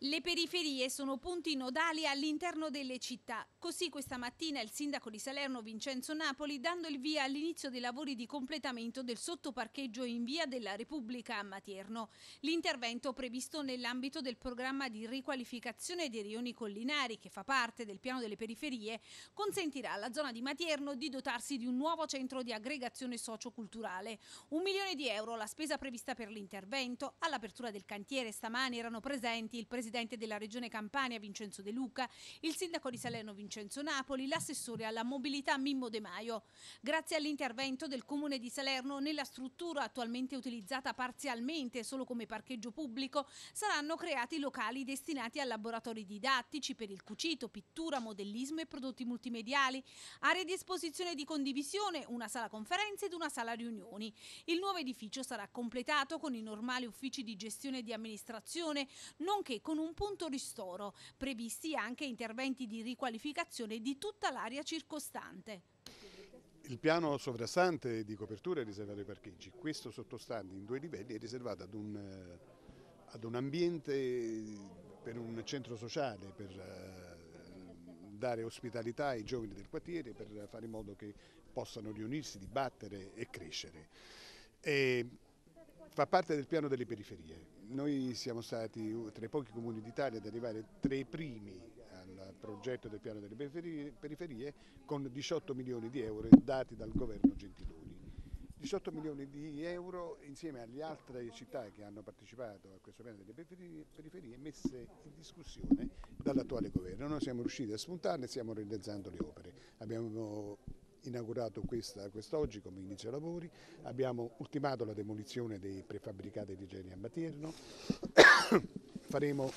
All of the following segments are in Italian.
Le periferie sono punti nodali all'interno delle città. Così questa mattina il sindaco di Salerno Vincenzo Napoli dando il via all'inizio dei lavori di completamento del sottoparcheggio in via della Repubblica a Matierno. L'intervento previsto nell'ambito del programma di riqualificazione dei rioni collinari che fa parte del piano delle periferie consentirà alla zona di Matierno di dotarsi di un nuovo centro di aggregazione socioculturale. Un milione di euro la spesa prevista per l'intervento. All'apertura del cantiere stamani erano presenti il presidente presidente della Regione Campania Vincenzo De Luca, il sindaco di Salerno Vincenzo Napoli, l'assessore alla mobilità Mimmo De Maio. Grazie all'intervento del comune di Salerno nella struttura attualmente utilizzata parzialmente solo come parcheggio pubblico saranno creati locali destinati a laboratori didattici per il cucito, pittura, modellismo e prodotti multimediali, aree di esposizione e di condivisione, una sala conferenze ed una sala riunioni. Il nuovo edificio sarà completato con i normali uffici di gestione e di amministrazione, nonché con con un punto ristoro, previsti anche interventi di riqualificazione di tutta l'area circostante. Il piano sovrastante di copertura è riservato ai parcheggi, questo sottostante in due livelli è riservato ad un, eh, ad un ambiente per un centro sociale, per eh, dare ospitalità ai giovani del quartiere, per fare in modo che possano riunirsi, dibattere e crescere. E fa parte del piano delle periferie. Noi siamo stati tra i pochi comuni d'Italia ad arrivare tra i primi al progetto del piano delle periferie con 18 milioni di euro dati dal governo Gentiloni. 18 milioni di euro insieme alle altre città che hanno partecipato a questo piano delle periferie messe in discussione dall'attuale governo. Noi siamo riusciti a spuntarne e stiamo realizzando le opere. Abbiamo inaugurato questa quest'oggi come inizio lavori, abbiamo ultimato la demolizione dei prefabbricati di Geni a Matierno, faremo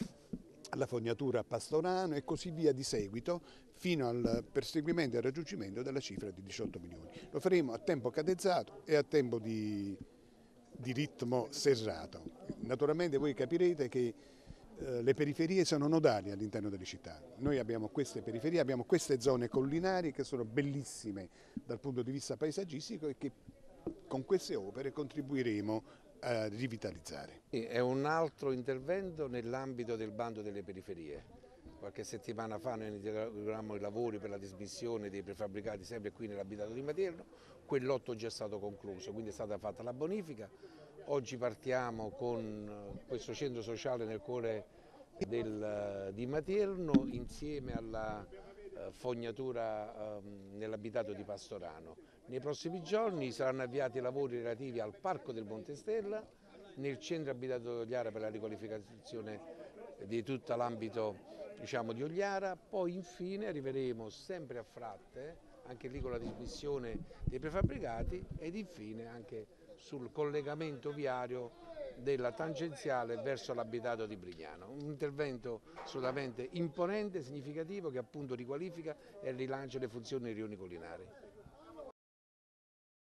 la fognatura a Pastorano e così via di seguito fino al perseguimento e al raggiungimento della cifra di 18 milioni. Lo faremo a tempo cadezzato e a tempo di, di ritmo serrato. Naturalmente voi capirete che le periferie sono nodali all'interno delle città. Noi abbiamo queste periferie, abbiamo queste zone collinari che sono bellissime dal punto di vista paesaggistico e che con queste opere contribuiremo a rivitalizzare. È un altro intervento nell'ambito del bando delle periferie. Qualche settimana fa noi inaugurammo i lavori per la dismissione dei prefabbricati sempre qui nell'abitato di Materno, quell'otto già è stato concluso, quindi è stata fatta la bonifica, Oggi partiamo con eh, questo centro sociale nel cuore del, eh, di Materno insieme alla eh, fognatura ehm, nell'abitato di Pastorano. Nei prossimi giorni saranno avviati i lavori relativi al Parco del Montestella, nel centro abitato di Ogliara per la riqualificazione di tutto l'ambito diciamo, di Ogliara, poi infine arriveremo sempre a Fratte, anche lì con la dismissione dei prefabbricati ed infine anche sul collegamento viario della tangenziale verso l'abitato di Brignano. Un intervento assolutamente imponente, significativo che appunto riqualifica e rilancia le funzioni dei rioni collinari.